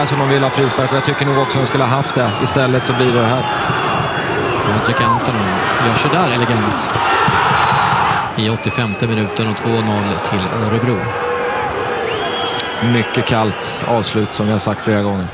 Alltså, som de vill ha frispark och jag tycker nog också att de skulle ha haft det. Istället så blir det det här. Patrik Antonen gör sig där elegant i 85 minuten och 2-0 till Örebro. Mycket kallt avslut som vi har sagt flera gånger.